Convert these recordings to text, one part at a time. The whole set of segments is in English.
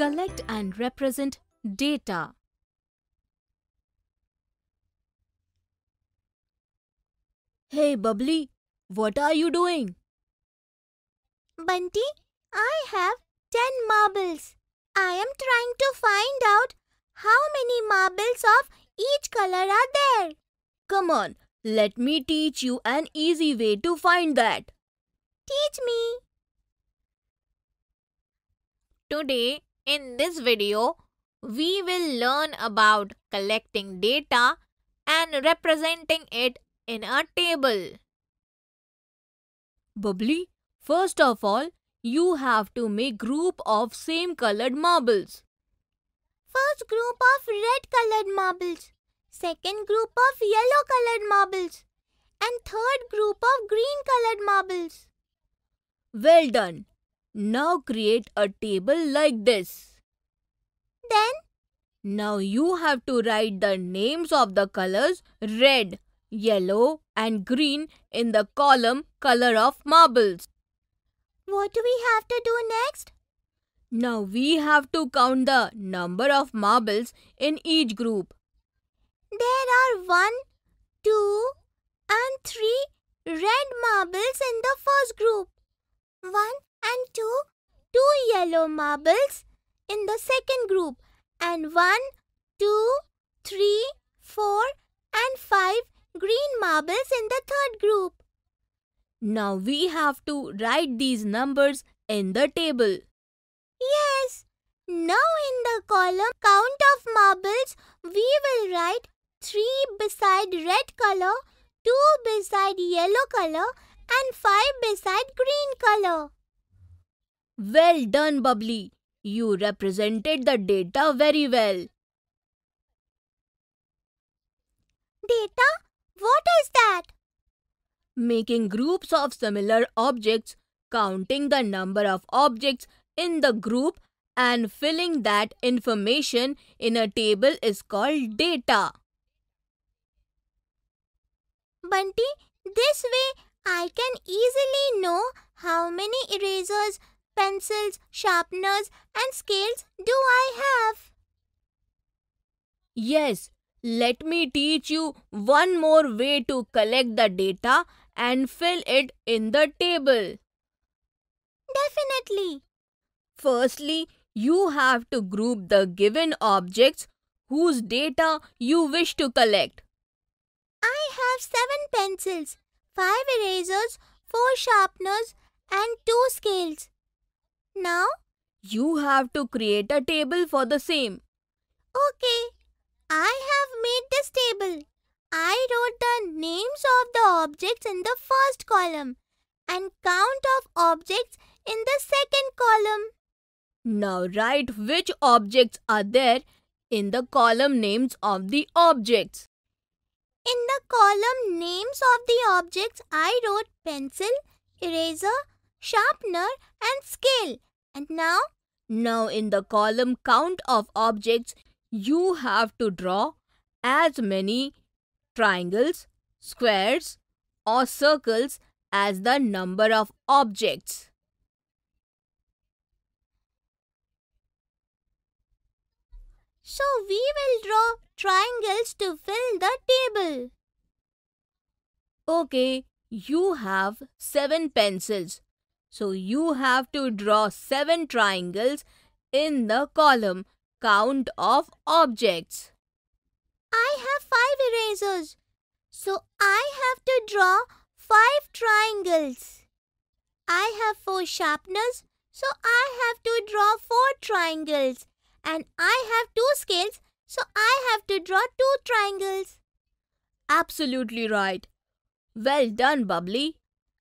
and represent data. Hey Bubbly, what are you doing? Bunty, I have 10 marbles. I am trying to find out how many marbles of each color are there. Come on, let me teach you an easy way to find that. Teach me. Today, in this video, we will learn about collecting data and representing it in a table. Bubbly, first of all, you have to make group of same colored marbles. First group of red colored marbles, second group of yellow colored marbles, and third group of green colored marbles. Well done. Now create a table like this. Then Now you have to write the names of the colors red, yellow and green in the column color of marbles. what do we have to do next? Now we have to count the number of marbles in each group. There are one, two, and three red marbles in the first group. One and two, two yellow marbles in the second group. And one, two, three, four, and five green marbles in the third group. Now we have to write these numbers in the table. Yes. Now in the column count of marbles, we will write 3 beside red color, 2 beside yellow color and 5 beside green color. Well done, Bubbly. You represented the data very well. Data? What is that? Making groups of similar objects, counting the number of objects in the group and filling that information in a table is called data. Bunty, this way I can easily know how many erasers, pencils, sharpeners and scales do I have. Yes, let me teach you one more way to collect the data and fill it in the table. Definitely. Firstly, you have to group the given objects whose data you wish to collect. I have seven pencils, five erasers, four sharpeners, and two scales. Now, You have to create a table for the same. okay, I have made this table. I wrote the names of the objects in the first column and count of objects in the second column. Now write which objects are there in the column names of the objects. In the column names of the objects, I wrote pencil, eraser, sharpener, and scale. And now, Now in the column count of objects, you have to draw as many triangles, squares or circles as the number of objects. so we will draw triangles to fill the table. Okay, you have seven pencils. So you have to draw seven triangles in the column count of objects. I have five erasers. So I have to draw five triangles. I have four sharpeners. So I have to draw four triangles. And I have two scales. So I have to draw two triangles. Absolutely right. Well done, Bubbly.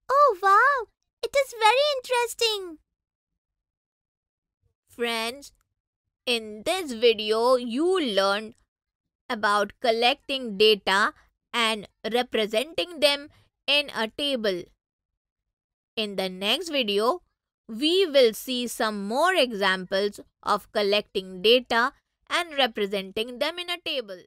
Oh wow! It is very interesting. Friends, in this video, you learned about collecting data and representing them in a table. In the next video, we will see some more examples of collecting data and representing them in a table.